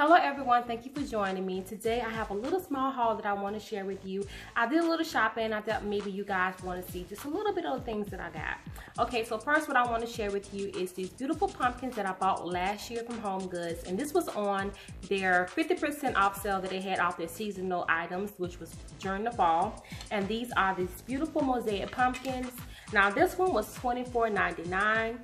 Hello everyone, thank you for joining me. Today I have a little small haul that I want to share with you. I did a little shopping. I thought maybe you guys want to see just a little bit of the things that I got. Okay, so first what I want to share with you is these beautiful pumpkins that I bought last year from Home Goods. And this was on their 50% off sale that they had off their seasonal items, which was during the fall. And these are these beautiful mosaic pumpkins. Now this one was $24.99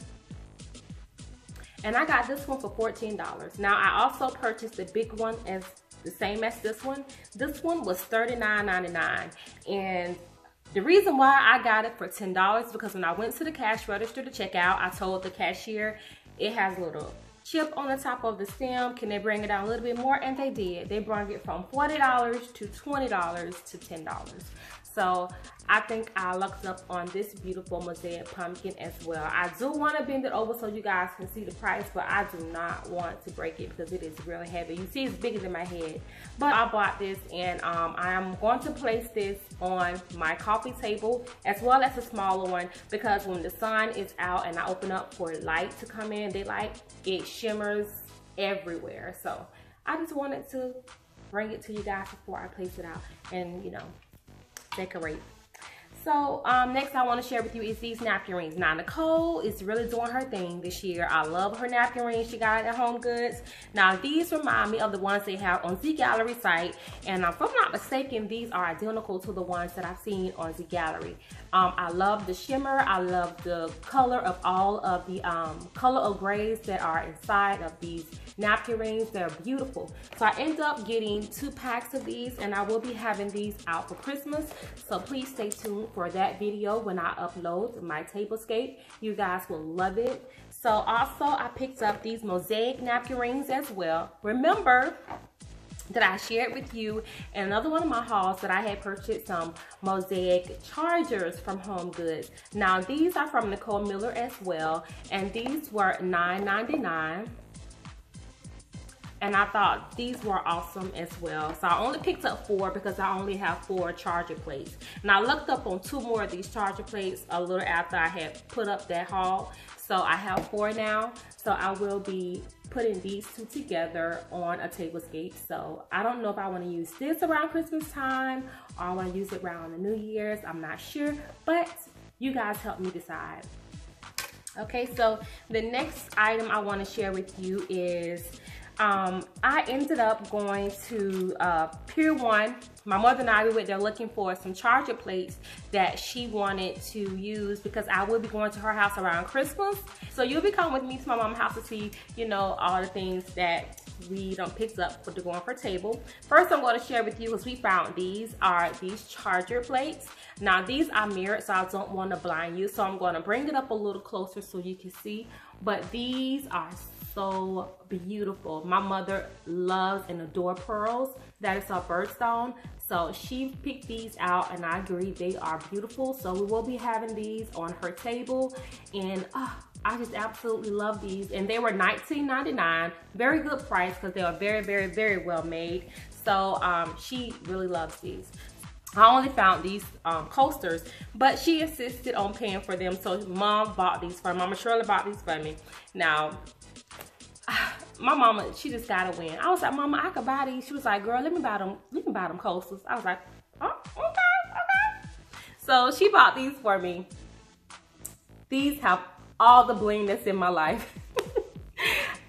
and I got this one for $14. Now I also purchased the big one as the same as this one. This one was $39.99 and the reason why I got it for $10 because when I went to the cash register to check out, I told the cashier it has a little chip on the top of the stem. Can they bring it down a little bit more? And they did. They brought it from $40 to $20 to $10. So I think I lucked up on this beautiful mosaic pumpkin as well. I do want to bend it over so you guys can see the price, but I do not want to break it because it is really heavy. You see it's bigger than my head. But I bought this and um, I am going to place this on my coffee table as well as a smaller one because when the sun is out and I open up for light to come in, daylight, it shimmers everywhere. So I just wanted to bring it to you guys before I place it out and you know decorate. So um, next I want to share with you is these napkin rings. Now Nicole is really doing her thing this year. I love her napkin rings she got at Home Goods. Now these remind me of the ones they have on Z Gallerie site. And if I'm not mistaken, these are identical to the ones that I've seen on Z Gallerie. Um, I love the shimmer. I love the color of all of the um, color of grays that are inside of these napkin rings. They're beautiful. So I end up getting two packs of these and I will be having these out for Christmas. So please stay tuned for that video when I upload my tablescape. You guys will love it. So also I picked up these mosaic napkin rings as well. Remember, that I shared with you and another one of my hauls that I had purchased some mosaic chargers from Home Goods. Now these are from Nicole Miller as well and these were $9.99 and I thought these were awesome as well. So I only picked up four because I only have four charger plates. And I looked up on two more of these charger plates a little after I had put up that haul. So I have four now. So I will be putting these two together on a tablescape. So I don't know if I want to use this around Christmas time or I want to use it around the New Year's. I'm not sure, but you guys help me decide. Okay, so the next item I want to share with you is um, I ended up going to uh, Pier 1. My mother and I, we went there looking for some charger plates that she wanted to use because I will be going to her house around Christmas. So you'll be coming with me to my mom's house to see, you know, all the things that we don't pick up for to go on her table. First, I'm going to share with you because we found these are these charger plates. Now, these are mirrored, so I don't want to blind you. So I'm going to bring it up a little closer so you can see. But these are so beautiful. My mother loves and adore pearls. That is her birthstone. So she picked these out and I agree they are beautiful. So we will be having these on her table and uh, I just absolutely love these. And they were $19.99. Very good price because they are very, very, very well made. So um, she really loves these. I only found these um, coasters, but she insisted on paying for them. So mom bought these for me. Mama Shirley bought these for me. Now, my mama, she just gotta win. I was like, Mama, I could buy these. She was like, Girl, let me buy them. Let me buy them coasters. I was like, Oh, okay, okay. So she bought these for me. These have all the bling that's in my life.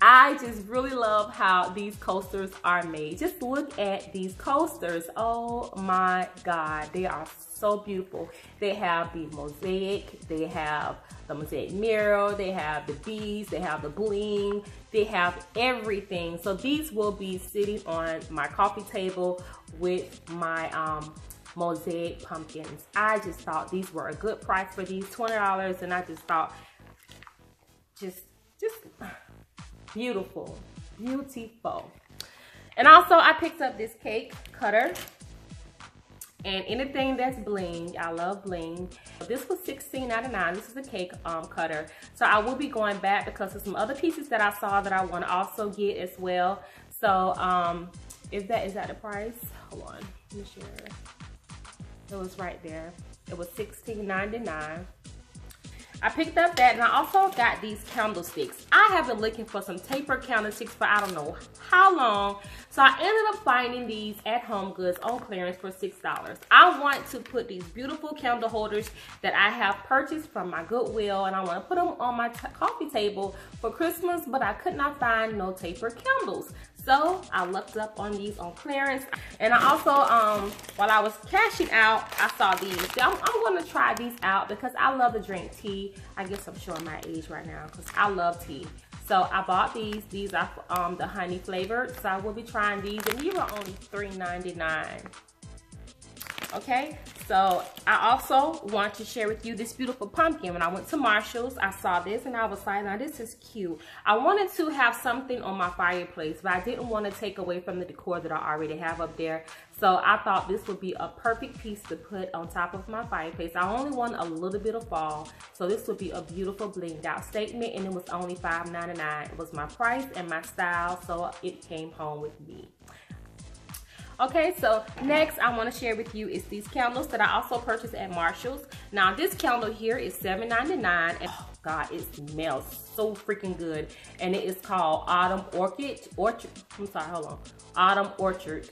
I just really love how these coasters are made. Just look at these coasters. Oh my God, they are so beautiful. They have the mosaic, they have the mosaic mirror, they have the beads, they have the bling, they have everything. So these will be sitting on my coffee table with my um, mosaic pumpkins. I just thought these were a good price for these $20 and I just thought just, just beautiful, beautiful. And also I picked up this cake cutter. And anything that's bling i love bling. This was $16.99 this is a cake um, cutter. So i will be going back because there's some other pieces that i saw that i want to also get as well. So um is that is that the price? Hold on. Let me share. It was right there. It was $16.99 I picked up that and I also got these candlesticks. I have been looking for some taper candlesticks for I don't know how long. So I ended up finding these at Home Goods on clearance for $6. I want to put these beautiful candle holders that I have purchased from my Goodwill and I want to put them on my coffee table for Christmas, but I could not find no taper candles. So I looked up on these on clearance. And I also, um, while I was cashing out, I saw these. I'm, I'm gonna try these out because I love to drink tea. I guess I'm showing my age right now because I love tea. So I bought these. These are um, the honey flavored. So I will be trying these. And these are only $3.99. Okay, so I also want to share with you this beautiful pumpkin. When I went to Marshall's, I saw this and I was like, now this is cute. I wanted to have something on my fireplace, but I didn't want to take away from the decor that I already have up there. So I thought this would be a perfect piece to put on top of my fireplace. I only want a little bit of fall, so this would be a beautiful blinged out statement and it was only $5.99. It was my price and my style, so it came home with me. Okay, so next I want to share with you is these candles that I also purchased at Marshall's. Now this candle here is $7.99 and oh God, it smells so freaking good. And it is called Autumn Orchid, Orchard, I'm sorry, hold on. Autumn Orchard.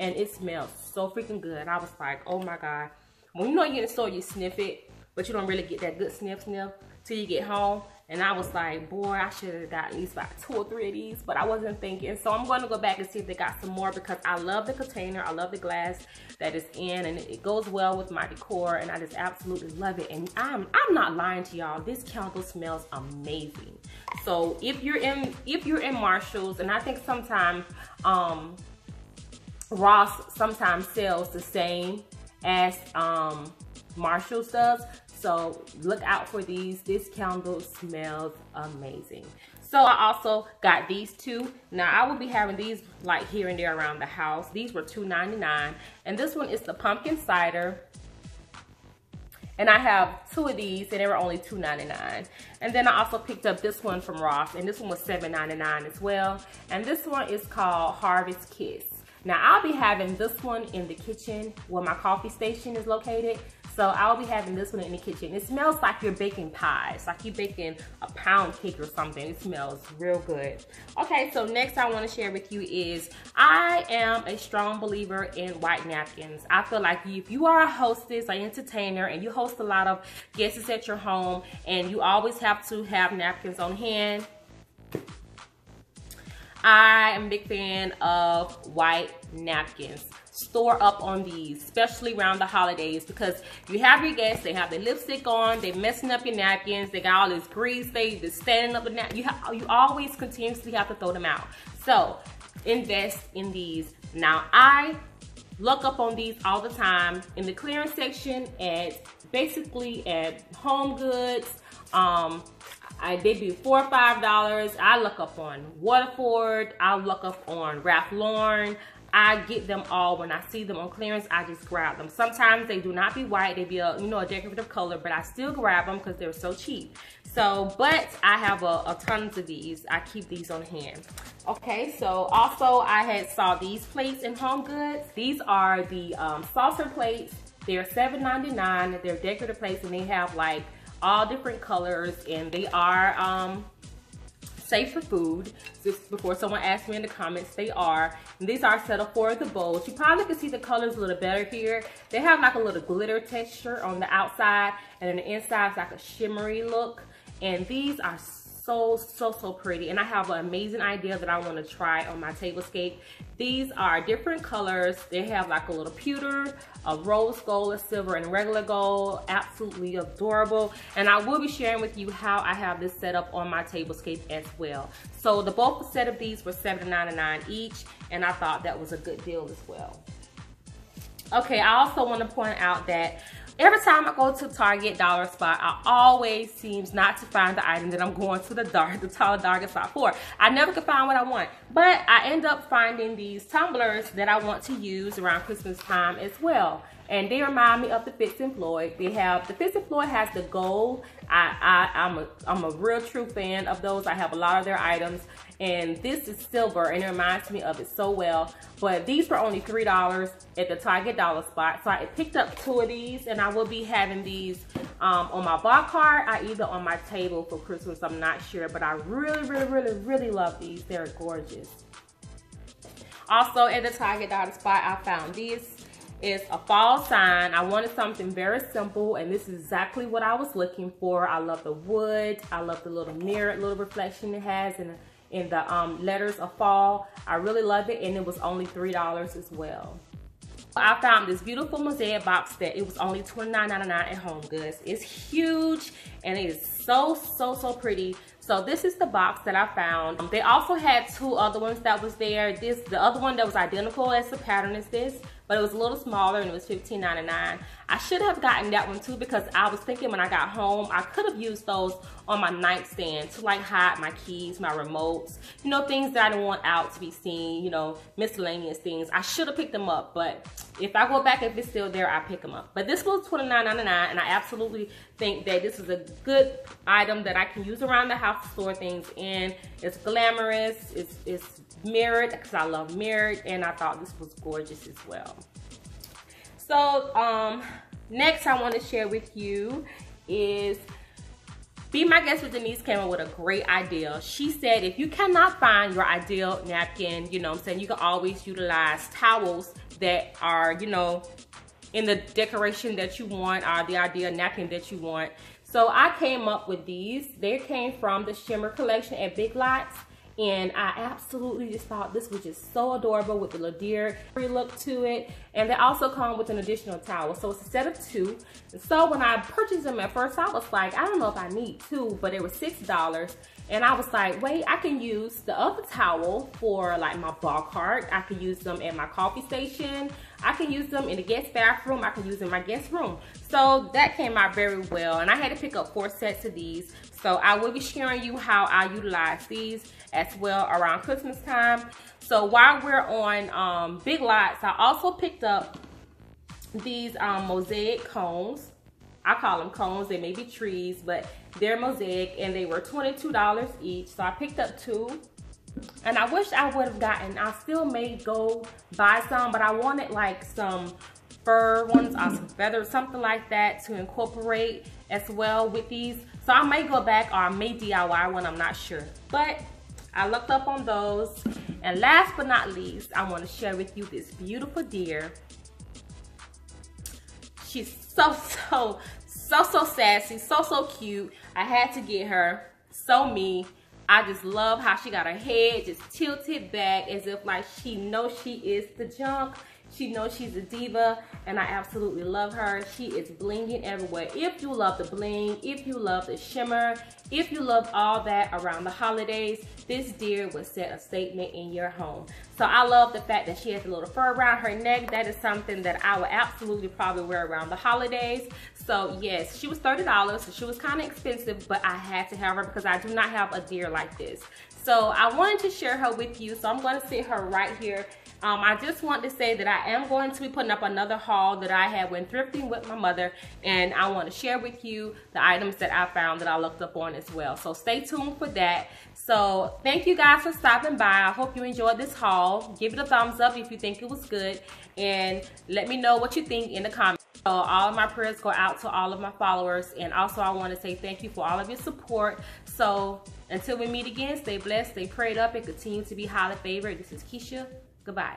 And it smells so freaking good. I was like, oh my God. When you know you're in the store, you sniff it, but you don't really get that good sniff sniff till you get home. And I was like, boy, I should have got at least about two or three of these, but I wasn't thinking. So I'm to go back and see if they got some more because I love the container. I love the glass that is in and it goes well with my decor and I just absolutely love it. And I'm, I'm not lying to y'all. This candle smells amazing. So if you're in, if you're in Marshall's and I think sometimes, um, Ross sometimes sells the same as um, Marshall's does. So look out for these. This candle smells amazing. So I also got these two. Now I will be having these like here and there around the house. These were $2.99. And this one is the pumpkin cider. And I have two of these and they were only $2.99. And then I also picked up this one from Ross and this one was $7.99 as well. And this one is called Harvest Kiss. Now I'll be having this one in the kitchen where my coffee station is located. So I'll be having this one in the kitchen. It smells like you're baking pies, like you're baking a pound cake or something. It smells real good. Okay, so next I wanna share with you is I am a strong believer in white napkins. I feel like if you are a hostess, an entertainer, and you host a lot of guests at your home, and you always have to have napkins on hand, I am a big fan of white napkins. Store up on these, especially around the holidays, because you have your guests, they have their lipstick on, they're messing up your napkins, they got all this grease, they just standing up with napkins. You, you always continuously have to throw them out. So invest in these. Now I look up on these all the time in the clearance section at basically at Home Goods, um, I they be four or five dollars. I look up on Waterford. I look up on Ralph Lauren. I get them all when I see them on clearance. I just grab them. Sometimes they do not be white. They be a you know a decorative color, but I still grab them because they're so cheap. So, but I have a, a tons of these. I keep these on hand. Okay, so also I had saw these plates in Home Goods. These are the um, saucer plates. They're $7.99. They're decorative plates and they have like all different colors and they are um, safe for food. Just before someone asked me in the comments, they are. And these are set up for the bowls. You probably can see the colors a little better here. They have like a little glitter texture on the outside and then the inside is like a shimmery look. And these are so, so, so pretty. And I have an amazing idea that I want to try on my tablescape. These are different colors. They have like a little pewter, a rose gold, a silver, and regular gold. Absolutely adorable. And I will be sharing with you how I have this set up on my tablescape as well. So the both set of these were $7.99 each. And I thought that was a good deal as well. Okay, I also want to point out that Every time I go to Target Dollar Spot, I always seems not to find the item that I'm going to the dark, the taller Target spot for. I never can find what I want, but I end up finding these tumblers that I want to use around Christmas time as well. And they remind me of the Fitz and Floyd. They have, the Fitz and Floyd has the gold. I, I, I'm, a, I'm a real true fan of those. I have a lot of their items and this is silver and it reminds me of it so well but these were only three dollars at the target dollar spot so i picked up two of these and i will be having these um, on my bar cart I either on my table for Christmas. I'm not sure, but I really, really, really, really love these. They're gorgeous. Also at the Target dollar spot, I found this. It's a fall sign. I wanted something very simple and this is exactly what I was looking for. I love the wood. I love the little mirror, little reflection it has in, in the um, letters of fall. I really love it and it was only $3 as well. I found this beautiful mosaic box that it was only $29.99 at Home Goods. It's huge and it is so, so, so pretty. So this is the box that I found. They also had two other ones that was there. This, the other one that was identical as the pattern is this, but it was a little smaller and it was $15.99. I should have gotten that one too because I was thinking when I got home, I could have used those on my nightstand to like hide my keys, my remotes, you know, things that I don't want out to be seen, you know, miscellaneous things. I should have picked them up, but if I go back, if it's still there, I pick them up. But this was $29.99 and I absolutely think that this is a good item that I can use around the house to store things in. It's glamorous, it's, it's mirrored because I love mirrored and I thought this was gorgeous as well. So um, next I want to share with you is Be My Guest with Denise came up with a great idea. She said if you cannot find your ideal napkin, you know I'm saying, you can always utilize towels that are, you know, in the decoration that you want or the ideal napkin that you want. So I came up with these. They came from the Shimmer collection at Big Lots and I absolutely just thought this was just so adorable with the Ladere look to it. And they also come with an additional towel. So it's a set of two. So when I purchased them at first, I was like, I don't know if I need two, but it was $6. And I was like, wait, I can use the other towel for like my bar cart. I could use them at my coffee station. I can use them in the guest bathroom. I can use them in my guest room. So that came out very well. And I had to pick up four sets of these. So I will be sharing you how I utilize these as well around Christmas time. So while we're on um, Big Lots, I also picked up these um, mosaic cones. I call them cones, they may be trees, but they're mosaic and they were $22 each. So I picked up two and I wish I would have gotten, I still may go buy some, but I wanted like some fur ones or some mm-hmm. feathers, something like that to incorporate as well with these. So I may go back or I may DIY one, I'm not sure. But I looked up on those. And last but not least, I want to share with you this beautiful deer. She's so, so, so, so sassy, so, so cute. I had to get her. So me. I just love how she got her head just tilted back as if like she knows she is the junk. She knows she's a diva and I absolutely love her. She is blinging everywhere. If you love the bling, if you love the shimmer, if you love all that around the holidays, this deer will set a statement in your home. So I love the fact that she has a little fur around her neck. That is something that I would absolutely probably wear around the holidays. So yes, she was $30, so she was kind of expensive, but I had to have her because I do not have a deer like this. So I wanted to share her with you, so I'm going to sit her right here um, I just want to say that I am going to be putting up another haul that I had when thrifting with my mother and I want to share with you the items that I found that I looked up on as well. So stay tuned for that. So thank you guys for stopping by. I hope you enjoyed this haul. Give it a thumbs up if you think it was good and let me know what you think in the comments. So all of my prayers go out to all of my followers and also I want to say thank you for all of your support. So until we meet again, stay blessed, stay prayed up, and continue to be highly favored. This is Keisha. Goodbye.